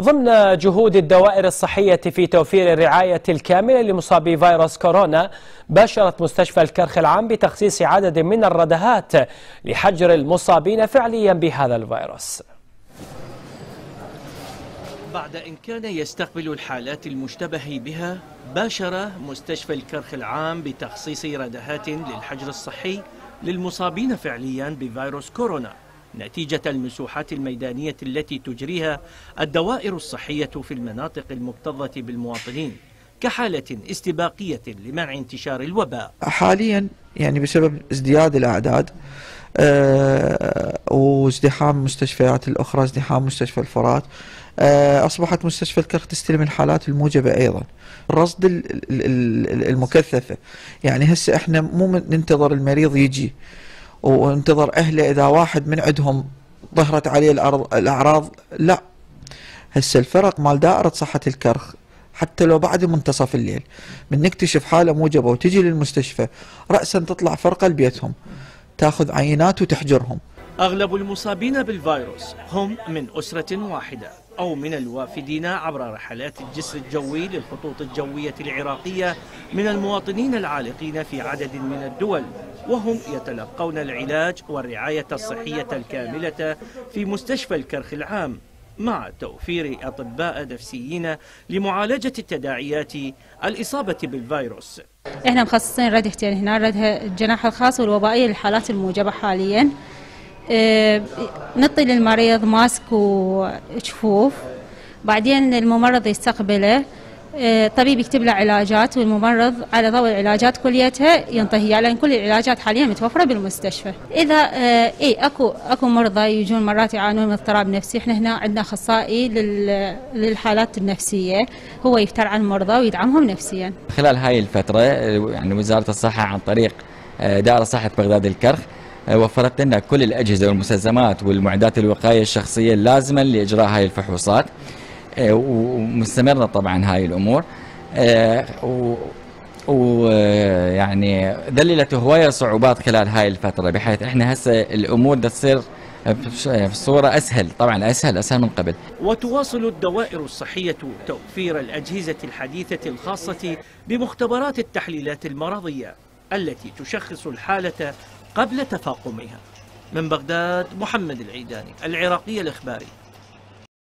ضمن جهود الدوائر الصحية في توفير الرعاية الكاملة لمصابي فيروس كورونا باشرت مستشفى الكرخ العام بتخصيص عدد من الردهات لحجر المصابين فعليا بهذا الفيروس. بعد إن كان يستقبل الحالات المشتبه بها باشر مستشفى الكرخ العام بتخصيص ردهات للحجر الصحي للمصابين فعليا بفيروس كورونا. نتيجة المسوحات الميدانية التي تجريها الدوائر الصحية في المناطق المكتظة بالمواطنين كحالة استباقية لمنع انتشار الوباء. حاليا يعني بسبب ازدياد الأعداد أه وازدحام المستشفيات الأخرى ازدحام مستشفى الفرات أه أصبحت مستشفى الكرخ تستلم الحالات الموجبة أيضا. الرصد المكثفة يعني هسه إحنا مو ننتظر المريض يجي. وانتظر أهله إذا واحد من عندهم ظهرت عليه الأرض الأعراض. لا. هسه الفرق مال دائرة صحة الكرخ حتى لو بعد منتصف الليل من نكتشف حالة موجبة وتجي للمستشفى راسا تطلع فرقة لبيتهم تاخذ عينات وتحجرهم. أغلب المصابين بالفيروس هم من أسرة واحدة أو من الوافدين عبر رحلات الجسر الجوي للخطوط الجوية العراقية من المواطنين العالقين في عدد من الدول وهم يتلقون العلاج والرعاية الصحية الكاملة في مستشفى الكرخ العام مع توفير أطباء نفسيين لمعالجة التداعيات الإصابة بالفيروس. إحنا مخصصين ردهتين هنا ردها الجناح الخاص والوبائية للحالات الموجبة حاليا. آه نعطي للمريض ماسك وشفوف. بعدين الممرض يستقبله. الطبيب يكتب له علاجات والممرض على ضوء العلاجات كليتها ينتهي. لأن كل العلاجات حاليا متوفرة بالمستشفى. إذا اي أكو أكو مرضى يجون مرات يعانون من اضطراب نفسي، إحنا هنا عندنا أخصائي للحالات النفسية. هو يفتر عن المرضى ويدعمهم نفسيا. خلال هاي الفترة يعني وزارة الصحة عن طريق دائره صحة بغداد الكرخ وفرت لنا كل الأجهزة والمستلزمات والمعدات الوقايه الشخصية اللازمه لإجراء هاي الفحوصات. ومستمرة طبعا هاي الأمور ويعني ذللت هواية صعوبات خلال هاي الفترة بحيث إحنا هسه الأمور تصير في صورة أسهل طبعا أسهل أسهل من قبل وتواصل الدوائر الصحية توفير الأجهزة الحديثة الخاصة بمختبرات التحليلات المرضية التي تشخص الحالة قبل تفاقمها. من بغداد محمد العيداني العراقي الإخباري.